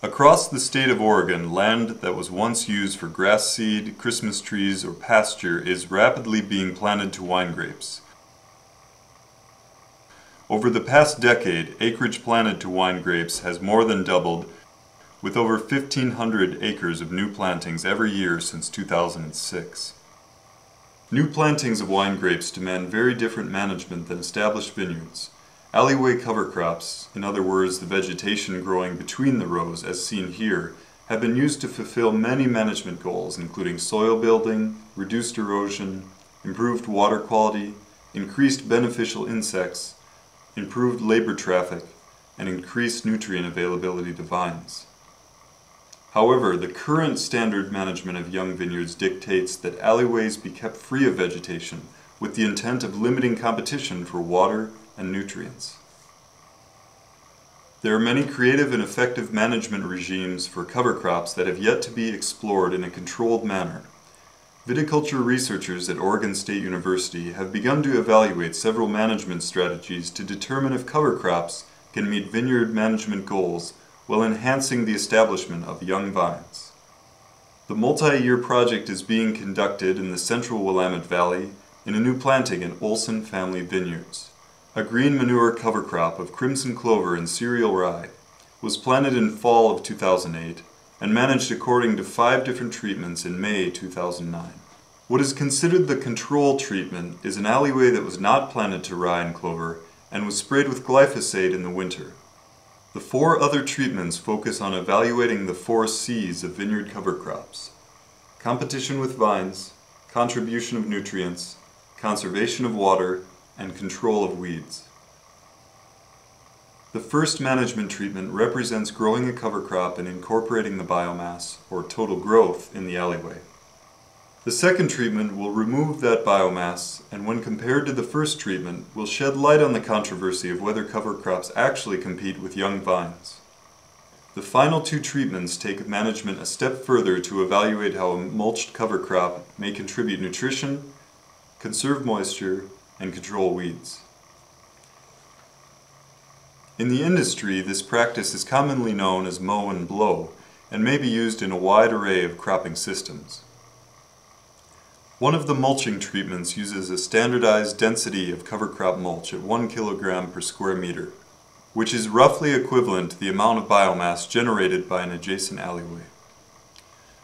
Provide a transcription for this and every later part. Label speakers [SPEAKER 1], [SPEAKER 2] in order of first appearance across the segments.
[SPEAKER 1] Across the state of Oregon, land that was once used for grass seed, Christmas trees, or pasture is rapidly being planted to wine grapes. Over the past decade, acreage planted to wine grapes has more than doubled, with over 1,500 acres of new plantings every year since 2006. New plantings of wine grapes demand very different management than established vineyards. Alleyway cover crops, in other words the vegetation growing between the rows as seen here, have been used to fulfill many management goals including soil building, reduced erosion, improved water quality, increased beneficial insects, improved labor traffic, and increased nutrient availability to vines. However, the current standard management of young vineyards dictates that alleyways be kept free of vegetation with the intent of limiting competition for water and nutrients. There are many creative and effective management regimes for cover crops that have yet to be explored in a controlled manner. Viticulture researchers at Oregon State University have begun to evaluate several management strategies to determine if cover crops can meet vineyard management goals while enhancing the establishment of young vines. The multi-year project is being conducted in the central Willamette Valley in a new planting in Olson Family Vineyards. A green manure cover crop of crimson clover and cereal rye was planted in fall of 2008 and managed according to five different treatments in May 2009. What is considered the control treatment is an alleyway that was not planted to rye and clover and was sprayed with glyphosate in the winter. The four other treatments focus on evaluating the four C's of vineyard cover crops. Competition with vines, contribution of nutrients, conservation of water, and control of weeds. The first management treatment represents growing a cover crop and incorporating the biomass, or total growth, in the alleyway. The second treatment will remove that biomass, and when compared to the first treatment, will shed light on the controversy of whether cover crops actually compete with young vines. The final two treatments take management a step further to evaluate how a mulched cover crop may contribute nutrition, conserve moisture, and control weeds. In the industry, this practice is commonly known as mow and blow and may be used in a wide array of cropping systems. One of the mulching treatments uses a standardized density of cover crop mulch at 1 kilogram per square meter, which is roughly equivalent to the amount of biomass generated by an adjacent alleyway.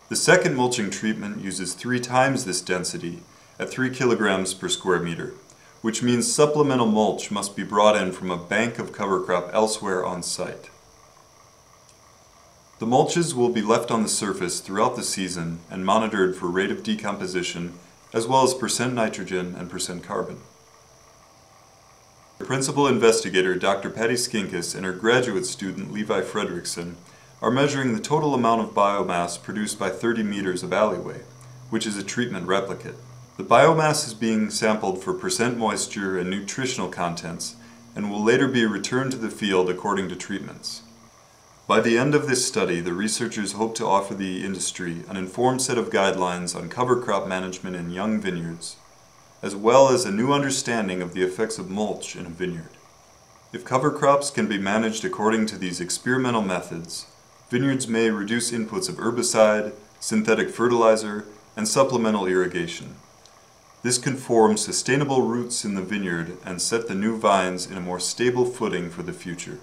[SPEAKER 1] The second mulching treatment uses three times this density at 3 kilograms per square meter, which means supplemental mulch must be brought in from a bank of cover crop elsewhere on site. The mulches will be left on the surface throughout the season and monitored for rate of decomposition as well as percent nitrogen and percent carbon. The principal investigator, Dr. Patty Skinkis, and her graduate student, Levi Fredrikson, are measuring the total amount of biomass produced by 30 meters of alleyway, which is a treatment replicate. The biomass is being sampled for percent moisture and nutritional contents and will later be returned to the field according to treatments. By the end of this study, the researchers hope to offer the industry an informed set of guidelines on cover crop management in young vineyards, as well as a new understanding of the effects of mulch in a vineyard. If cover crops can be managed according to these experimental methods, vineyards may reduce inputs of herbicide, synthetic fertilizer, and supplemental irrigation. This can form sustainable roots in the vineyard and set the new vines in a more stable footing for the future.